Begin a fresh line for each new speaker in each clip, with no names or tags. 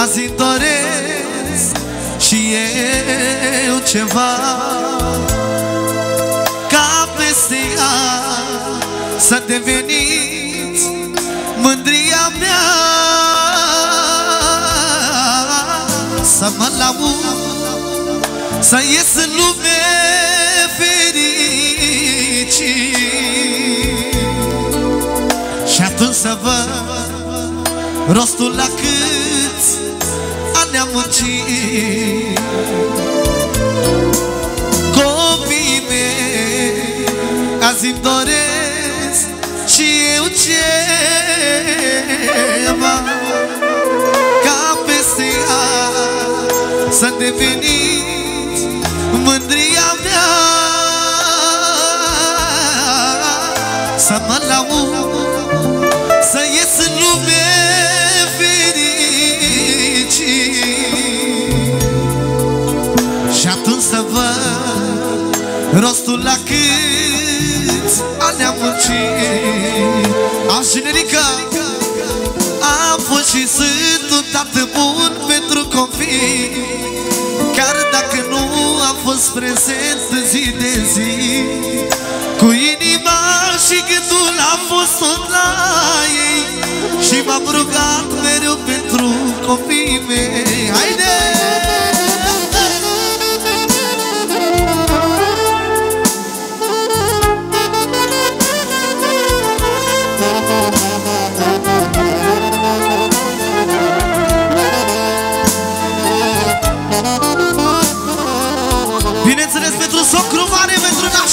Azi îmi doresc și eu ceva. Ca peste ani să deveniți mândria mea. Să mă laud, să ies în lume fericit. Și atunci să văd rostul la câți ani am muncit. Copiii mei azi îmi doresc și eu ceva. Ca peste ani să deveniți mândria mea. Să mă laud, să ies rostul la câți ani am muncit? Am generică Am fost și sunt un tată bun pentru copii. Chiar dacă nu am fost prezent în zi de zi Cu inima și gândul am fost tot la ei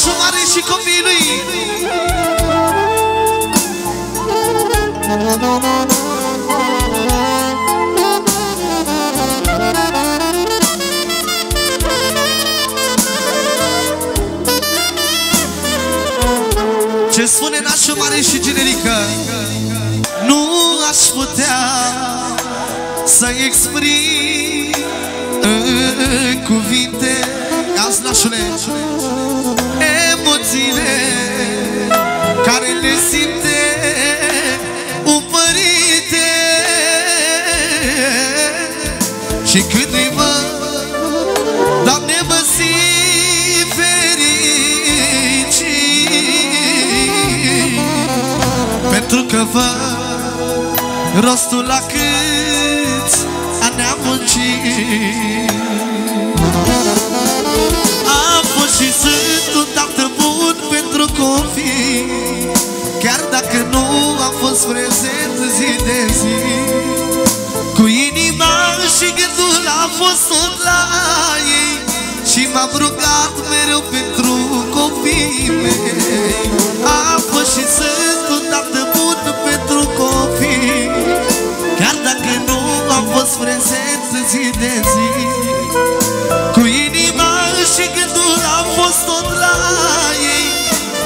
pentru nașul mare și copiii lui Ce spune nașul mare și generică? Nu aș putea să exprim în cuvinte. Azi nașule. Emoțiile Și cât îi văd, Doamne, mă simt fericit. Pentru că văd rostul la câți ani am muncit. Am fost și sunt un tată bun pentru copii. Chiar dacă nu am fost prezent zi de zi. Cu inima și gândul am fost tot la ei Și m-am rugat mereu pentru copiii mei. Am fost și sunt un tată bun pentru copii. Chiar dacă nu am fost prezent zi de zi Cu inima și gândul am fost tot la ei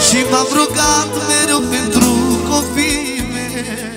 Și m-am rugat mereu pentru copiii mei